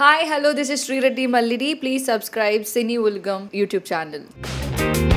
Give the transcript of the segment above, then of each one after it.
Hi, hello, this is Sri Reddy Mallidi. Please subscribe Cine Ulgam YouTube channel.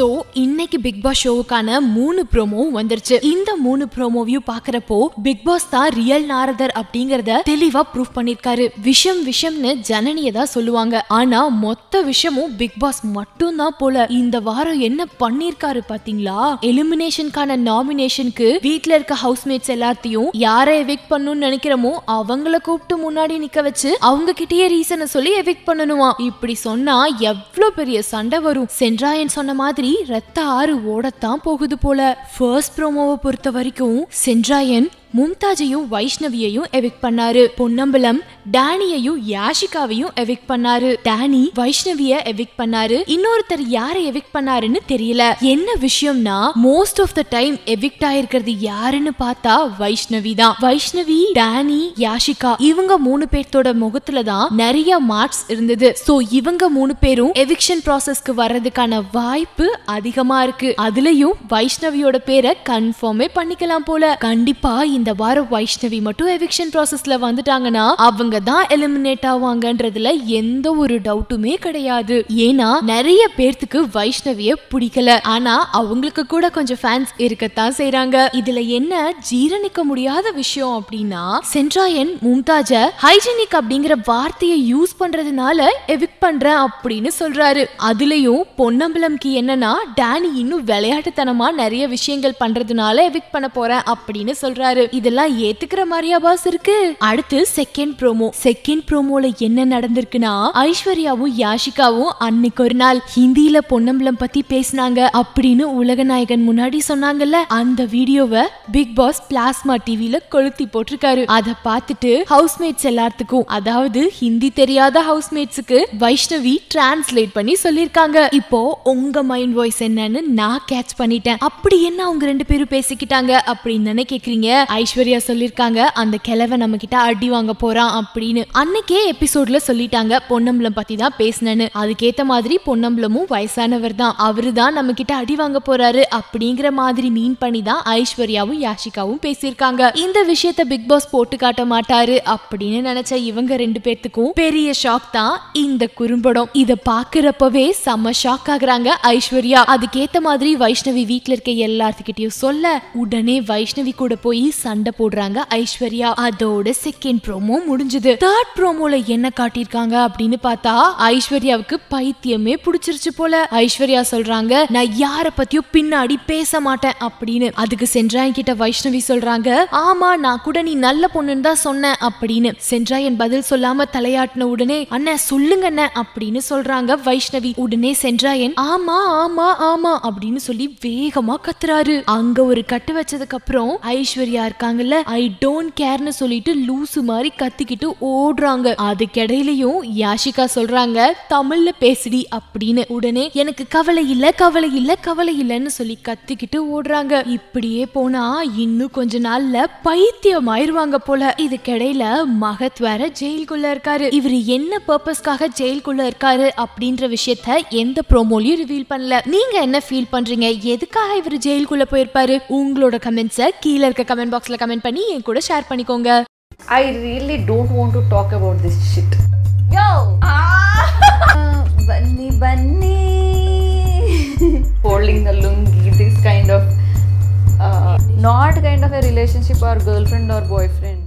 So இன்னைக்கு big pass ஷோவுக்கான மூணு promo வந்துருச்சு. இந்த மூணு ப்ரோமோவையும் பாக்குறப்போ பிக் பாஸ் தான் ரியல் நாரதர் அப்படிங்கறத தெளிவா ப்ரூவ் பண்ணிருக்காரு விஷம் விஷம்னு ஜனனியை தான் சொல்லுவாங்க. ஆனா மொத்த விஷயமும் பிக் பாஸ் மட்டும் தான் போல. இந்த வாரம் என்ன பண்ணிருக்காரு பாத்தீங்களா எலிமினேஷனுக்கான நாமினேஷனுக்கு வீட்ல இருக்க ஹவுஸ்மேட்ஸ் எல்லாத்தையும் யாரை எவிக் பண்ணணும்னு நினைக்கிறோமோ அவங்கள கூப்பிட்டு முன்னாடி நிக்க வச்சு அவங்க கிட்டயே ரீசனை சொல்லி எவிக் பண்ணணுமா? இப்படி சொன்னா எவ்வளவு பெரிய சண்டை வரும். சென்ட்ராயன் சொன்ன மாதிரி ரத்த ஆறு ஓடத்தான் போகுது போல. ஃபர்ஸ்ட் ப்ரோமோவை பொறுத்த வரைக்கும் சென்ட்ராயன் மும்தாஜையும் வைஷ்ணவியையும் எவிக் பண்ணாரு. பொன்னம்பலம் டேனியையும் யாஷிகாவையும் எவிக் பண்ணாரு. டேனி வைஷ்ணவிய எவிக் பண்ணாரு. இன்னொருத்தர் யாரை எவிக் பண்ணாருன்னு தெரியல. என்ன விஷயம்னா most of the time evict ஆயிருக்கிறது யாருன்னு பார்த்தா வைஷ்ணவி தான். வைஷ்ணவி டேனி யாஷிகா இவங்க மூணு பேர்த்தோட முகத்துல தான் நிறைய மார்க்ஸ் இருந்தது. சோ இவங்க மூணு பேரும் எவிக்ஷன் ப்ராசஸ்க்கு வர்றதுக்கான வாய்ப்பு அதிகமா இருக்கு. அதுலயும் வைஷ்ணவியோட பேரை கன்ஃபார்மே பண்ணிக்கலாம் போல. கண்டிப்பா இந்த வாரம் வைஷ்ணவி மட்டும் எவிக்ஷன் ப்ராசஸ்ல வந்துட்டாங்கன்னா அவங்க தான் எலிமினேட் ஆவாங்கன்றதுல எந்த ஒரு டவுட்டுமே கிடையாது. ஏன்னா நிறைய பேர்த்துக்கு வைஷ்ணவிய பிடிக்கல. ஆனா அவங்களுக்கு கூட கொஞ்சம் ஃபேன்ஸ் இருக்கத்தான் செய்றாங்க. இதுல என்ன ஜீரணிக்க முடியாத விஷயம் அப்படின்னா சென்ட்ராயன் மும்தாஜ ஹைஜீனிக் அப்படிங்கிற வார்த்தையை யூஸ் பண்றதுனால எவிக் பண்றேன் அப்படின்னு சொல்றாரு. அதுலயும் பொன்னம்பலம்க்கு என்னன்னா டேனி இன்னும் விளையாட்டுத்தனமா நிறைய விஷயங்கள் பண்றதுனால எவிக் பண்ண போறேன் அப்படின்னு சொல்றாரு. இதெல்லாம் ஏத்துக்கிற மாதிரியா பாஸ் இருக்கு? அடுத்து செகண்ட் ப்ரோமோ செகண்ட் ப்ரோமோல என்ன நடந்திருக்குன்னா ஐஸ்வர்யாவும் யாஷிகாவும் அன்னைக்கு ஒரு நாள் ஹிந்தியில பொன்னம்பலம் பத்தி பேசினாங்க அப்படின்னு உலகநாயகன் முன்னாடி சொன்னாங்கல்ல அந்த வீடியோவை பிக் பாஸ் பிளாஸ்மா டிவில கொளுத்தி போட்டிருக்காரு. அதை பார்த்துட்டு ஹவுஸ்மேட்ஸ் எல்லாத்துக்கும் அதாவது ஹிந்தி தெரியாத ஹவுஸ்மேட்ஸுக்கு வைஷ்ணவி டிரான்ஸ்லேட் பண்ணி சொல்லிருக்காங்க இப்போ உங்க மைண்ட் வாய்ஸ் என்னன்னு நான் கேட்ச் பண்ணிட்டேன். அப்படி என்ன அவங்க ரெண்டு பேரும் பேசிக்கிட்டாங்க அப்படின்னு தானே கேக்குறீங்க? ஐஸ்வர்யா சொல்லிருக்காங்க அந்த கிழவை நம்ம கிட்ட அடி வாங்க போறான் அப்படின்னு. அன்னைக்கே எபிசோட்ல சொல்லிட்டாங்க பொன்னம்பலம் பத்தி தான் பேசினேன்னு. அதுக்கேத்த மாதிரி பொன்னம்பலமும் வயசானவர் தான். அவரு தான் நம்ம கிட்ட அடி வாங்க போறாரு அப்படிங்கிற மாதிரி மீன் பண்ணி தான் ஐஸ்வர்யாவும் யாஷிகாவும் பேசியிருக்காங்க. இந்த விஷயத்த பிக் பாஸ் போட்டு காட்ட மாட்டாரு அப்படின்னு நினைச்ச இவங்க ரெண்டு பேர்த்துக்கும் பெரிய ஷாக் தான் இந்த குறும்படம். இத பாக்குறப்பவே செம்ம ஷாக் ஆகுறாங்க ஐஸ்வர்யா. அதுக்கேத்த மாதிரி வைஷ்ணவி வீட்ல இருக்க எல்லாத்துக்கிட்டையும் சொல்ல உடனே வைஷ்ணவி கூட போய் சண்டை போடுறாங்க. ஐஸ்வர்யா அதோட செகண்ட் ப்ரோமோ முடிஞ்சது. தேர்ட் ப்ரோமோல என்ன காட்டியிருக்காங்க அப்படின்னு பார்த்தா ஐஸ்வர்யாவுக்கு பைத்தியமே பிடிச்சிருச்சு போல. ஐஸ்வர்யா சொல்றாங்க நான் யார பத்தியும் பின்னாடி பேச மாட்டேன் அப்படின்னு. அதுக்கு சென்றாயன் கிட்ட வைஷ்ணவி சொல்றாங்க ஆமா நான் கூட நீ நல்ல பொண்ணுன்னு தான் சொன்னேன் அப்படின்னு. சென்றாயன் பதில் சொல்லாம தலையாட்டின உடனே அண்ணன் சொல்லுங்க அண்ணன் அப்படின்னு சொல்றாங்க வைஷ்ணவி. உடனே சென்றாயன் ஆமா ஆமா ஆமா அப்படின்னு சொல்லி வேகமா கத்துறாரு. அங்க ஒரு கட்டு வச்சதுக்கு அப்புறம் ஐஸ்வர்யா இருக்காங்கல்ல? ஐ டோன்ட் கேர்னு சொல்லிட்டு லூசு மாதிரி கத்திக்கிட்டு ஓடுறாங்க. அதுக்கிடையிலயும் யாஷிகா சொல்றாங்க தமிழ்ல பேசுடி அப்படின்னு. உடனே எனக்கு கவலை இல்ல கவலை இல்ல கவலை இல்லன்னு சொல்லி கத்திக்கிட்டு ஓடுறாங்க. இப்படியே போனா இன்னும் கொஞ்ச நாள்ல பைத்தியம் ஆயிருவாங்க போல. இதுக்கிடையில மகத் வேற ஜெயிலுக்குள்ள இருக்காரு. இவர் என்ன பர்பஸ்க்காக ஜெயிலுக்குள்ள இருக்காரு அப்படின்ற விஷயத்த எந்த ப்ரோமோலயும் ரிவீல் பண்ணல. நீங்க என்ன ஃபீல் பண்றீங்க? எதுக்காக இவர் ஜெயிலுக்குள்ள போயிருப்பாரு? உங்களோட கமெண்ட்ஸை கீழே இருக்க கமெண்ட் பாக்ஸ்ல கமெண்ட் பண்ணி என் கூட ஷேர் பண்ணிக்கோங்க I really don't want to talk about this shit. Yo! Uh, bunny, bunny. Folding the lungi, this kind of, uh, not kind of a relationship or girlfriend or boyfriend.